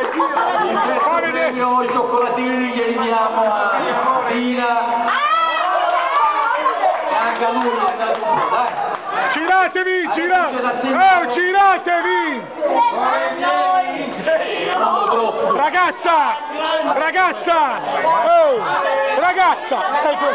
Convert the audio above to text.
Il premio, i cioccolatini glieli diamo a Tina. E anche a lui è dato dai. Giratevi, giratevi. Oh, eh, giratevi. Ragazza, ragazza, oh, ragazza, stai qui!